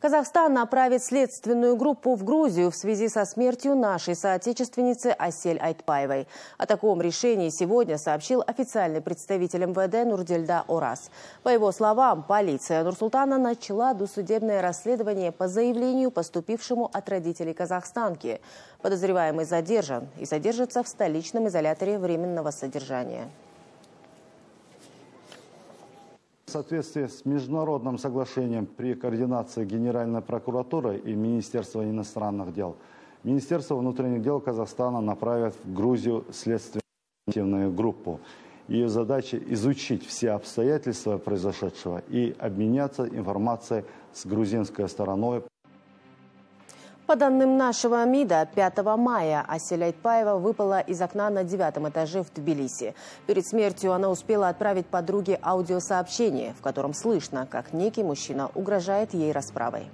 Казахстан направит следственную группу в Грузию в связи со смертью нашей соотечественницы Асель Айтпаевой. О таком решении сегодня сообщил официальный представитель МВД Нурдельда Орас. По его словам, полиция Нурсултана начала досудебное расследование по заявлению, поступившему от родителей казахстанки. Подозреваемый задержан и содержится в столичном изоляторе временного содержания. В соответствии с международным соглашением при координации Генеральной прокуратуры и Министерства иностранных дел, Министерство внутренних дел Казахстана направит в Грузию следственную группу. Ее задача изучить все обстоятельства произошедшего и обменяться информацией с грузинской стороной по данным нашего МИДа, 5 мая Асель Айтпаева выпала из окна на девятом этаже в Тбилиси. Перед смертью она успела отправить подруге аудиосообщение, в котором слышно, как некий мужчина угрожает ей расправой.